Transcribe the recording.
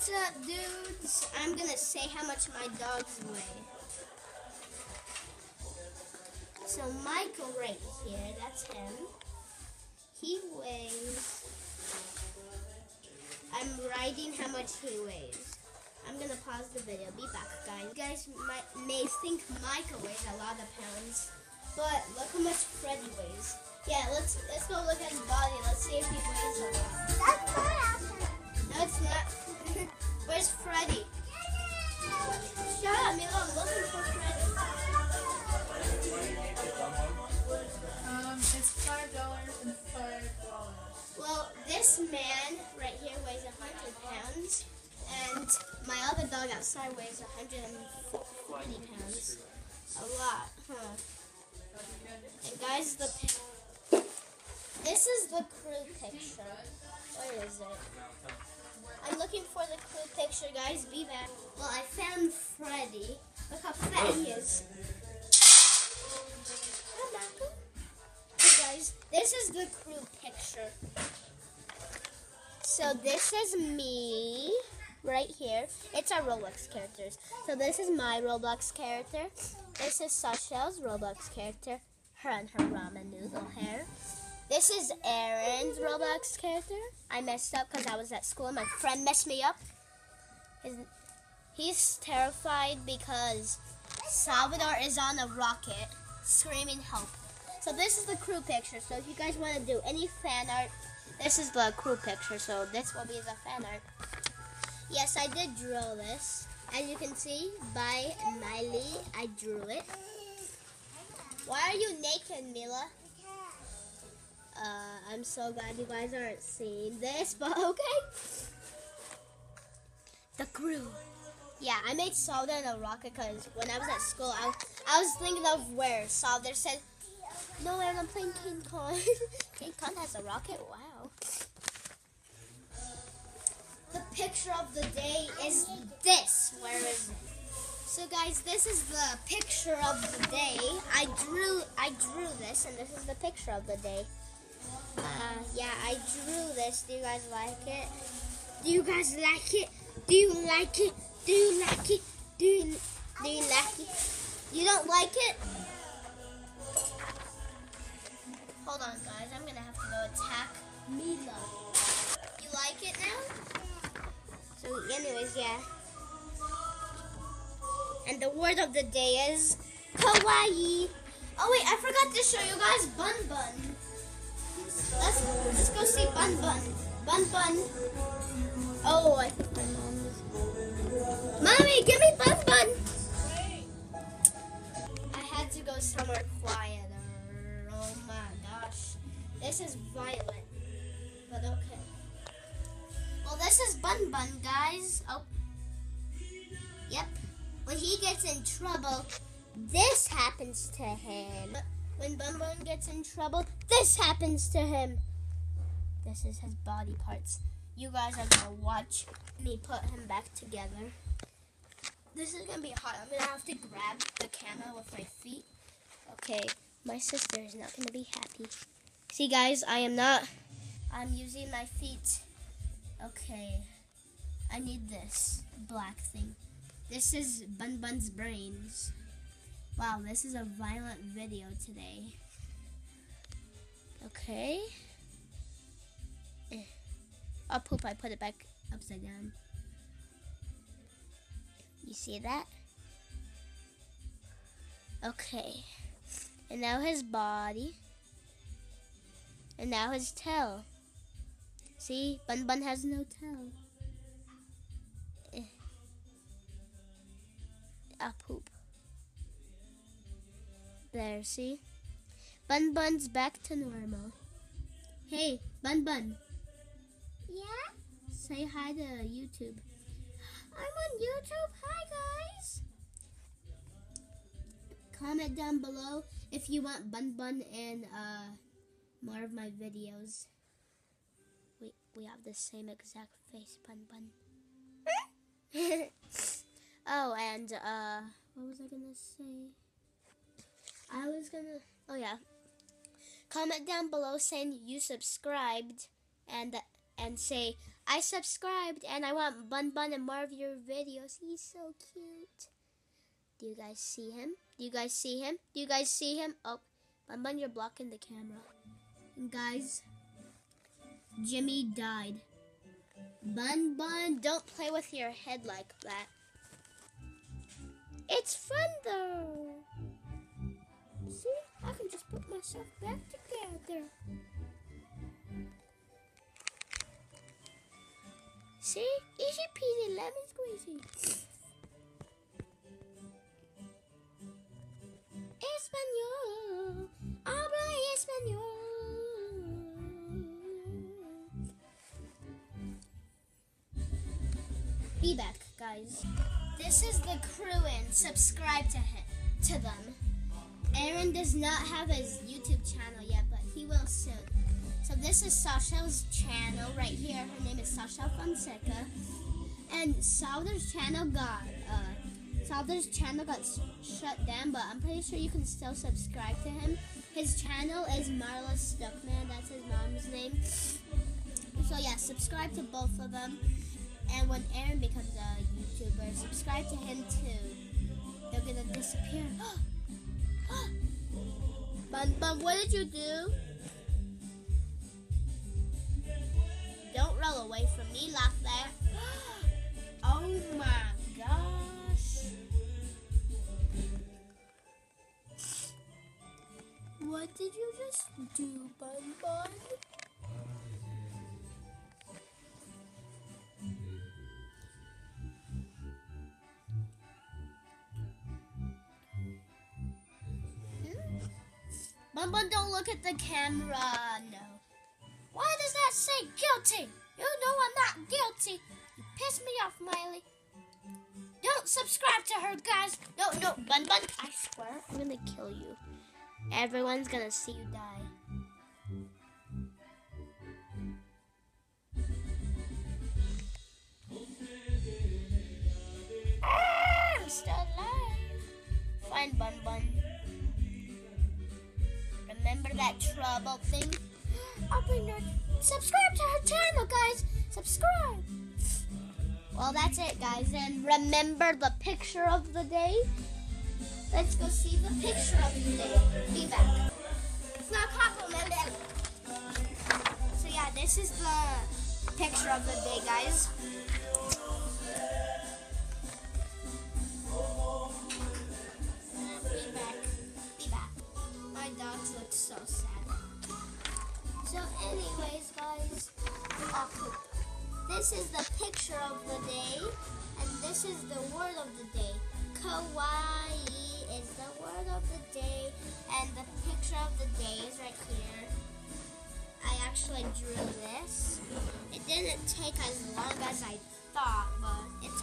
What's up, dudes? I'm gonna say how much my dogs weigh. So Michael right here, that's him. He weighs. I'm writing how much he weighs. I'm gonna pause the video. Be back, guys. You guys might, may think Michael weighs a lot of pounds, but look how much Freddy weighs. Yeah, let's let's go look at his body. Let's see if he weighs a lot. That's my answer. No, it's not. Where's Freddy? Shut up, Milo. I'm looking for Freddy. Um, it's five dollars and five dollars. Well, this man right here weighs 100 pounds, and my other dog outside weighs 140 pounds. A lot, huh? And guys, the this is the crew picture. Where is it? I'm looking for the crew picture, guys. Be back. Well, I found Freddy. Look how fat he is. Hey guys, this is the crew picture. So this is me right here. It's our Roblox characters. So this is my Roblox character. This is Sasha's Roblox character. Her and her ramen noodle hair. This is Aaron's Roblox character. I messed up because I was at school. And my friend messed me up. His, he's terrified because Salvador is on a rocket screaming help. So this is the crew picture. So if you guys want to do any fan art, this is the crew picture. So this will be the fan art. Yes, I did draw this. As you can see, by Mylee, I drew it. Why are you naked, Mila? Uh, I'm so glad you guys aren't seeing this, but okay. The crew. Yeah, I made Salda in a rocket because when I was at school, I, I was thinking of where Salda said, No, Aaron, I'm playing King Kong. King Kong has a rocket? Wow. The picture of the day is this. Where is it? So guys, this is the picture of the day. I drew I drew this and this is the picture of the day. Uh, yeah, I drew this. Do you guys like it? Do you guys like it? Do you like it? Do you like it? Do you, do you like it? You don't like it? Hold on, guys. I'm gonna have to go attack Mila. You like it now? So, anyways, yeah. And the word of the day is kawaii. Oh wait, I forgot to show you guys Bun Bun. Let's let's go see Bun Bun. Bun Bun. Oh, I think my mom is. Mommy, give me Bun Bun. I had to go somewhere quieter. Oh my gosh, this is violent, but okay. Well, this is Bun Bun, guys. Oh, yep. When he gets in trouble, this happens to him. When Bun Bun gets in trouble, this happens to him. This is his body parts. You guys are gonna watch me put him back together. This is gonna be hot. I'm gonna have to grab the camera with my feet. Okay, my sister is not gonna be happy. See, guys, I am not. I'm using my feet. Okay, I need this black thing. This is Bun Bun's brains. Wow, this is a violent video today. Okay. Eh. Oh, poop, I put it back upside down. You see that? Okay. And now his body. And now his tail. See? Bun Bun has no tail. Eh. Ah, poop. There, see? Bun Bun's back to normal. Hey, Bun Bun. Yeah? Say hi to YouTube. I'm on YouTube. Hi, guys. Comment down below if you want Bun Bun and uh, more of my videos. We, we have the same exact face, Bun Bun. oh, and uh, what was I gonna say? I was gonna. Oh yeah. Comment down below saying you subscribed, and and say I subscribed and I want Bun Bun and more of your videos. He's so cute. Do you guys see him? Do you guys see him? Do you guys see him? Oh, Bun Bun, you're blocking the camera. And guys, Jimmy died. Bun Bun, don't play with your head like that. It's fun though. Just put myself back together. See, easy peasy lemon squeezy. Espanol, habla español. Be back, guys. This is the crew and subscribe to him, to them. Aaron does not have his YouTube channel yet, but he will soon. So this is Sasha's channel right here. Her name is Sasha Fonseca. And Souther's channel got uh channel got shut down, but I'm pretty sure you can still subscribe to him. His channel is Marla Stuckman. That's his mom's name. So yeah, subscribe to both of them. And when Aaron becomes a YouTuber, subscribe to him too. They're gonna disappear. Bun Bun, what did you do? Don't roll away from me like that. Oh my gosh. What did you just do, Bun Bun? Bun, don't look at the camera. No. Why does that say guilty? You know I'm not guilty. You piss me off, Mylee. Don't subscribe to her, guys. No, no, Bun Bun. I swear, I'm gonna kill you. Everyone's gonna see you die. Ah, I'm still alive. Fine, Bun Bun. That trouble thing? Subscribe to her channel, guys. Subscribe. Well, that's it, guys. And remember the picture of the day. Let's go see the picture of the day. Be back. It's not complimented. So yeah, this is the picture of the day, guys. My dogs look so sad. So, anyways, guys, this is the picture of the day, and this is the word of the day. Kawaii is the word of the day, and the picture of the day is right here. I actually drew this. It didn't take as long as I thought, but it's